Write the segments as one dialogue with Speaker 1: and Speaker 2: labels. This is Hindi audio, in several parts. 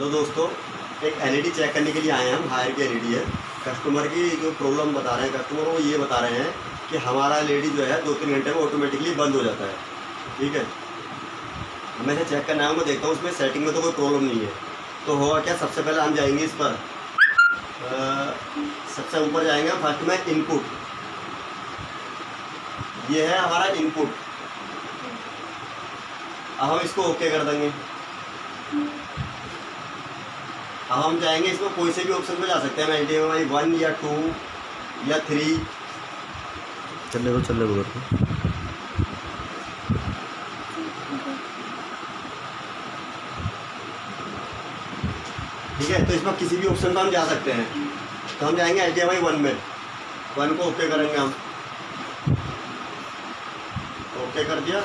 Speaker 1: हेलो दोस्तों, एक एलईडी चेक करने के लिए आए हैं हम, हायर की एलईडी है। कस्टमर की जो प्रॉब्लम बता रहे हैं कस्टमर वो ये बता रहे हैं कि हमारा एलईडी जो है, दो तीन घंटे में ऑटोमेटिकली बंद हो जाता है। ठीक है? हमें इसे चेक करना आऊँगा देखता हूँ उसमें सेटिंग में तो कोई प्रॉब्लम नहीं है। तो होगा क्या? सबसे पहले हम जाएँगे इस पर। सबसे ऊपर जाएँगे फ़र्स्ट में इनपुट ये है हमारा इनपुट अब हम इसको ओके कर देंगे। अब हम जाएँगे इसमें कोई से भी ऑप्शन पे जा सकते हैं। L D M I one या टू या थ्री
Speaker 2: चलने को चलने को करके
Speaker 1: ठीक है तो इसमें किसी भी ऑप्शन पर हम जा सकते हैं। तो हम जाएँगे L D M I one में। वन को ओके करेंगे हम। ओके कर दिया।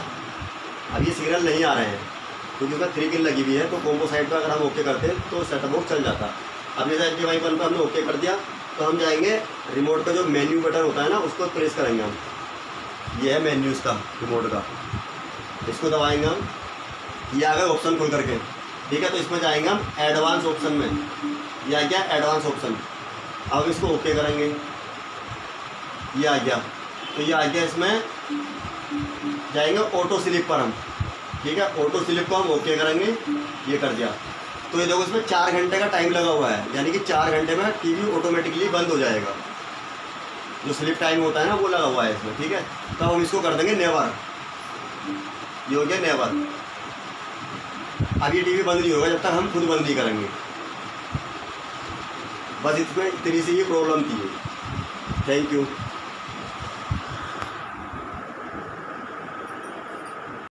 Speaker 1: अब ये सिग्नल नहीं आ रहे हैं। क्योंकि उसका थ्री किल लगी हुई है तो कॉम्बो साइड पर अगर हम ओके करते हैं तो सेटअप बॉक्स चल जाता। अब जैसे एच डी वाई पर हमने ओके कर दिया तो हम जाएँगे रिमोट का जो मेन्यू बटन होता है ना, उसको प्रेस करेंगे हम। ये है मेन्यू इसका रिमोट का। इसको दबाएँगे हम। ये आ गए ऑप्शन खुल करके। ठीक है तो इसमें जाएँगे हम एडवांस ऑप्शन में। ये आ गया एडवांस ऑप्शन अब इसको ओके करेंगे। ये आ गया। तो ये आ गया इसमें। जाएँगे ऑटो स्लिप पर हम। ठीक है ऑटो स्लिप को हम ओके करेंगे। ये कर दिया। तो ये देखो, इसमें चार घंटे का टाइम लगा हुआ है। यानी कि चार घंटे में टीवी ऑटोमेटिकली बंद हो जाएगा। जो स्लिप टाइम होता है ना, वो लगा हुआ है इसमें, ठीक है? तो हम इसको कर देंगे नेवर ये हो गया नेवर अब ये टीवी बंद नहीं होगा, जब तक हम खुद बंद नहीं करेंगे। बस इसमें इतनी सी ही प्रॉब्लम थी। Thank you